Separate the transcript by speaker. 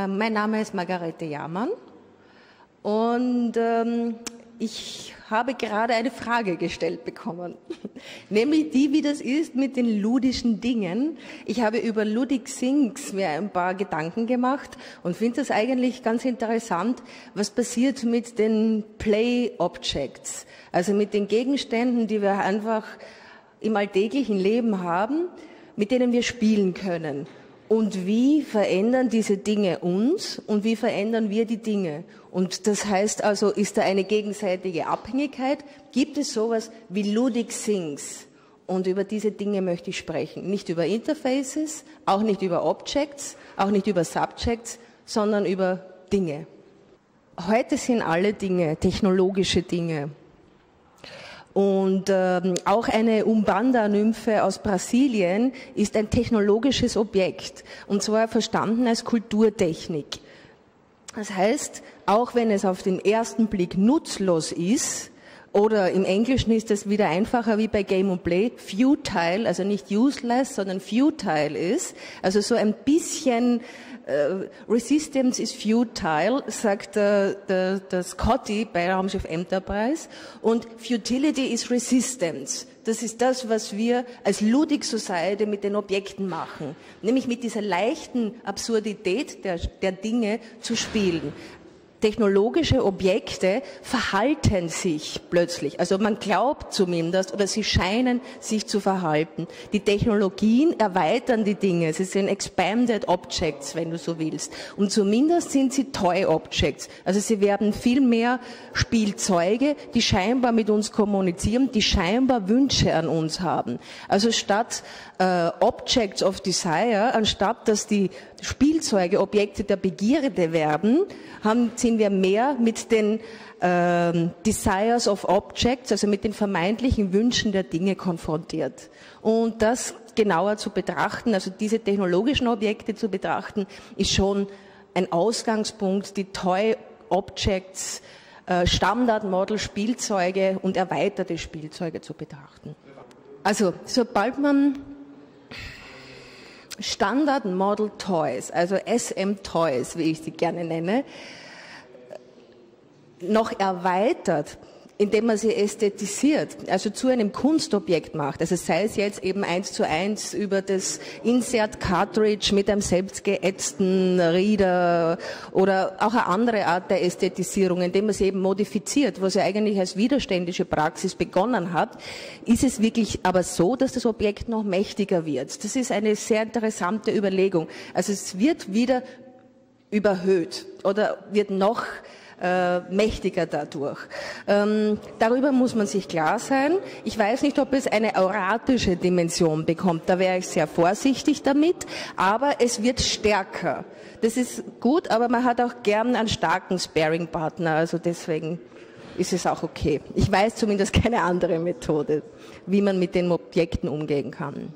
Speaker 1: Äh, mein Name ist Margarete Jamann und ähm, ich habe gerade eine Frage gestellt bekommen, nämlich die, wie das ist mit den ludischen Dingen. Ich habe über Ludic Things mir ein paar Gedanken gemacht und finde das eigentlich ganz interessant, was passiert mit den Play Objects, also mit den Gegenständen, die wir einfach im alltäglichen Leben haben, mit denen wir spielen können. Und wie verändern diese Dinge uns und wie verändern wir die Dinge? Und das heißt also, ist da eine gegenseitige Abhängigkeit? Gibt es sowas wie Ludic Things? Und über diese Dinge möchte ich sprechen. Nicht über Interfaces, auch nicht über Objects, auch nicht über Subjects, sondern über Dinge. Heute sind alle Dinge technologische Dinge. Und ähm, auch eine Umbanda-Nymphe aus Brasilien ist ein technologisches Objekt und zwar verstanden als Kulturtechnik. Das heißt, auch wenn es auf den ersten Blick nutzlos ist, oder im Englischen ist es wieder einfacher wie bei Game and Play, futile, also nicht useless, sondern futile ist, also so ein bisschen resistance is futile, sagt der, der, der Scotty bei Raumschiff Enterprise. Und Futility is resistance. Das ist das, was wir als Ludic Society mit den Objekten machen. Nämlich mit dieser leichten Absurdität der, der Dinge zu spielen technologische Objekte verhalten sich plötzlich. Also man glaubt zumindest oder sie scheinen sich zu verhalten. Die Technologien erweitern die Dinge. Sie sind expanded objects, wenn du so willst. Und zumindest sind sie toy objects. Also sie werden viel mehr Spielzeuge, die scheinbar mit uns kommunizieren, die scheinbar Wünsche an uns haben. Also statt äh, Objects of Desire, anstatt dass die Spielzeuge Objekte der Begierde werden, haben, sind wir mehr mit den äh, Desires of Objects, also mit den vermeintlichen Wünschen der Dinge konfrontiert. Und das genauer zu betrachten, also diese technologischen Objekte zu betrachten, ist schon ein Ausgangspunkt, die Toy Objects, äh, Standardmodel Spielzeuge und erweiterte Spielzeuge zu betrachten. Also, sobald man Standard Model Toys, also SM Toys, wie ich sie gerne nenne, noch erweitert indem man sie ästhetisiert, also zu einem Kunstobjekt macht. Also sei es jetzt eben eins zu eins über das Insert Cartridge mit einem selbst geätzten Reader oder auch eine andere Art der Ästhetisierung, indem man sie eben modifiziert, was ja eigentlich als widerständische Praxis begonnen hat, ist es wirklich aber so, dass das Objekt noch mächtiger wird. Das ist eine sehr interessante Überlegung. Also es wird wieder überhöht oder wird noch äh, mächtiger dadurch. Ähm, darüber muss man sich klar sein. Ich weiß nicht, ob es eine auratische Dimension bekommt. Da wäre ich sehr vorsichtig damit. Aber es wird stärker. Das ist gut, aber man hat auch gern einen starken Sparing-Partner. Also deswegen ist es auch okay. Ich weiß zumindest keine andere Methode, wie man mit den Objekten umgehen kann.